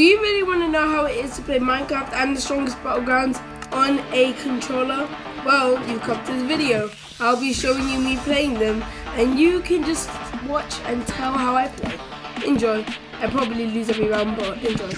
Do you really want to know how it is to play Minecraft and the strongest battlegrounds on a controller? Well, you've come to the video. I'll be showing you me playing them and you can just watch and tell how I play. Enjoy. I probably lose every round, but enjoy.